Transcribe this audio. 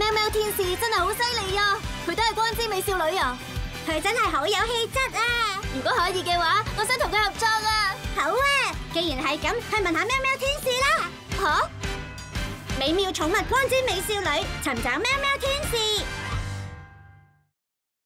喵喵天使真系好犀利啊！佢都系光之美少女啊。佢真系好有气质啊。如果可以嘅话我想同佢合作啊。好啊既然系咁去问下喵喵天使啦。吓美妙宠物光之美少女寻找喵喵天